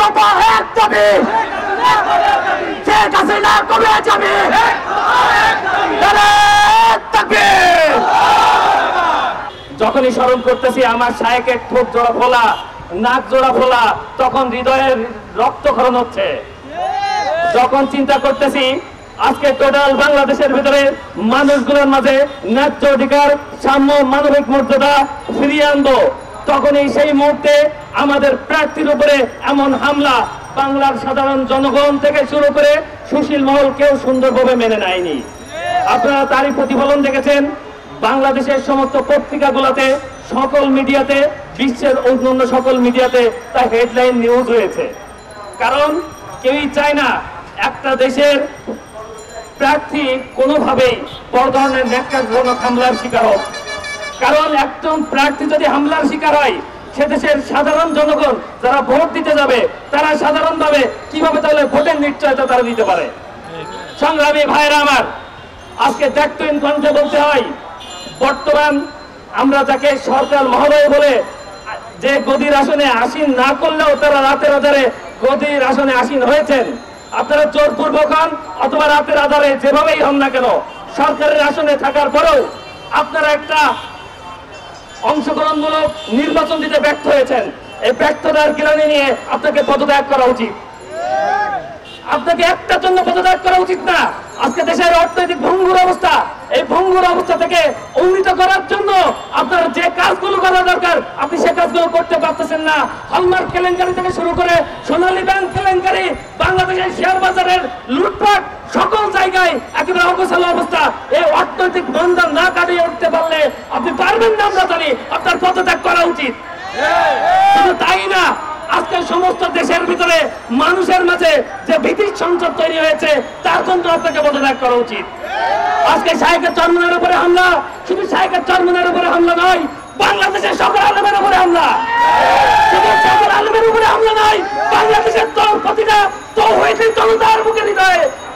দফা এক দাবি শেখ হাসিনা কবে যাবে যখনই স্মরণ করতেছি, আমার শায়েকের ঠোঁট জোড়া ফোলা, নাক জোড়া ফোলা, তখন হৃদয়ের রক্তক্ষরণ হচ্ছে। যখন চিন্তা করতেছি, আজকে টোটাল বাংলাদেশের ভিতরে মানুষগুলোর মাঝে ন্যায্য অধিকার, সাম্য মানবিক মর্যাদা ফিরিয়ে আনব, তখনই সেই মুহূর্তে আমাদের প্রার্থীর উপরে এমন হামলা বাংলার সাধারণ জনগণ থেকে শুরু করে সুশীল মহল কেউ সুন্দরভাবে মেনে নেয়নি। আপনারা তারই প্রতিফলন দেখেছেন। বাংলাদেশের সমস্ত পত্রিকাগুলোতে, সকল মিডিয়াতে, বিশ্বের অন্যান্য সকল মিডিয়াতে তা হেডলাইন নিউজ হয়েছে কারণ কেউই চায় না একটা দেশের প্রার্থী কোনোভাবেই বড় ধরনের ন্যাক্কারজনক হামলার শিকার হোক। কারণ একজন প্রার্থী যদি হামলার শিকার হয় সে দেশের সাধারণ জনগণ যারা ভোট দিতে যাবে, তারা সাধারণভাবে কীভাবে তাহলে ভোটের নিশ্চয়তা তারা দিতে পারে? সংগ্রামী ভাইরা আমার, আজকে দেখতেন কণ্ঠে বলতে হয়, বর্তমান আমরা যাকে সরকার মহোদয় বলে, যে গদির আসনে আসীন না করলেও তারা রাতের আধারে গদির আসনে আসীন হয়েছেন। আপনারা চোর জোরপূর্বক হন, অথবা রাতের আধারে যেভাবেই হন না কেন, সরকারের আসনে থাকার পরেও আপনারা একটা অংশগ্রহণমূলক নির্বাচন দিতে ব্যর্থ হয়েছেন। এই ব্যর্থতার গিরানি নিয়ে আপনাকে পদত্যাগ করা উচিত। আপনাকে একটা জন্য পদত্যাগ করা উচিত না। আজকে দেশের অর্থনৈতিক ভঙ্গুর অবস্থা, এই ভঙ্গুর অবস্থা থেকে উন্নীত করার জন্য আপনার যে কাজগুলো করা দরকার, আপনি সে কাজগুলো করতে পারতেছেন না। হলমার্ক কেলেঙ্কারি থেকে শুরু করে সোনালী ব্যাংক কেলেঙ্কারি বাংলাদেশের শেয়ার বাজারের লুটপাট সকল জায়গায় একেবারে অগোছালো অবস্থা। এই অর্থনৈতিক বন্ধন না কাটিয়ে উঠতে পারলে আপনি পারবেন না, আমরা জানি। আপনার পদত্যাগ করা উচিত। তাই না, আজকে সমস্ত দেশের ভিতরে মানুষের মাঝে যে ভীতির সংসদ তৈরি হয়েছে, তার জন্য আপনাকে পদত্যাগ করা উচিত। আজকে শাহেকের চরমনের উপরে হামলা, শুধু শাহেকের চরমনের উপরে হামলা নয়, বাংলাদেশের সকল আলমের উপরে হামলা। শুধু সকল আলমের উপরে হামলা নয়, বাংলাদেশের প্রতিটা তো হয়েছে জনতার মুখে হৃদয়ে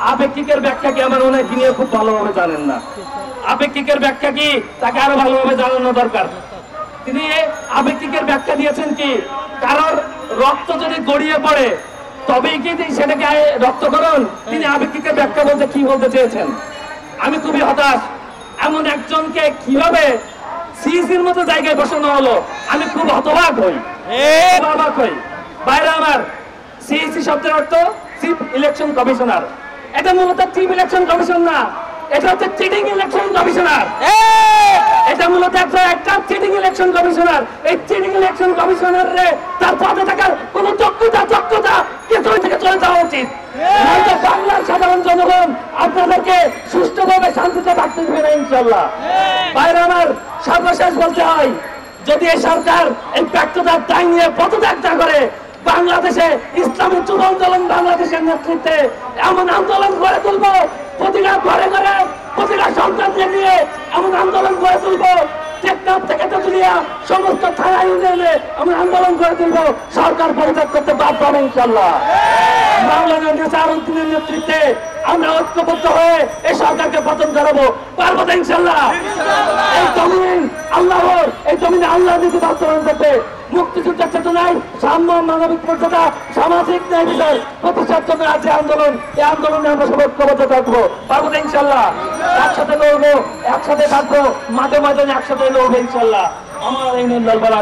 আপেক্ষিকের ব্যাখ্যা কি আমার মনে হয় তিনি খুব ভালোভাবে জানেন না? আপেক্ষিকের ব্যাখ্যা কি? তাকে আরও ভালোভাবে জানানো দরকার। তিনি আপেক্ষিকের ব্যাখ্যা দিয়েছেন কি? কারোর রক্ত যদি গড়িয়ে পড়ে তবেই কি সেটাকে রক্তকরণ? তিনি আপেক্ষিকের ব্যাখ্যা বলতে কি বলতে চেয়েছেন? আমি খুবই হতাশ। এমন একজনকে কীভাবে সিইসির মতো জায়গায় বসানো হলো? আমি খুব হতবাক হই। অবাক হই। বাইরে আমার সিইসি শব্দের অর্থ চিফ ইলেকশন কমিশনার। এটা মূলত চিফ ইলেকশন কমিশন না। এটা হচ্ছে চিটিং ইলেকশন কমিশনার এটা মূলত একটা একটা চিটিং ইলেকশন কমিশনার এই চিটিং ইলেকশন কমিশনার রে তার পদে থাকার কোন যোগ্যতা যোগ্যতা কিছু থেকে চলে যাওয়া উচিত। নয়তো বাংলার সাধারণ জনগণ আপনাদেরকে সুষ্ঠুভাবে শান্তিতে থাকতে দেবে না ইনশাল্লাহ বাইরে আমার সর্বশেষ বলতে হয় যদি এই সরকার এই ব্যর্থতার দায় নিয়ে পদত্যাগ না করে বাংলাদেশে ইসলামের যুব আন্দোলন বাংলাদেশের নেতৃত্বে এমন আন্দোলন গড়ে তুলব, প্রতিটা ঘরে ঘরে প্রতিটা সন্তানকে নিয়ে এমন আন্দোলন গড়ে তুলব সমস্ত থানায় আমরা আন্দোলন করে তুলবো, সরকার পরিত্যাগ করতে বাধ্য হবে ইনশাল্লাহ বাংলাদেশ আরুদ্দিনের নেতৃত্বে আমরা ঐক্যবদ্ধ হয়ে এই সরকারকে পতন করাবো পারব তো ইনশাল্লাহ এই জমিন আল্লাহর এই জমিনে আল্লাহ নীতি বাস্তবায়ন করতে মুক্তিযুদ্ধের চেতনায় সাম্য মানবিক মর্যাদা সামাজিক ন্যায় বিচার প্রতিষ্ঠার জন্য আছে আন্দোলন। এই আন্দোলনে আমরা সব ঐক্যবদ্ধ থাকব। পারব তো ইনশাল্লাহ একসাথে লড়বো একসাথে থাকব মাঠে মাঠে একসাথে লড়বো ইনশাল্লাহ আমার এই নির্দল বলা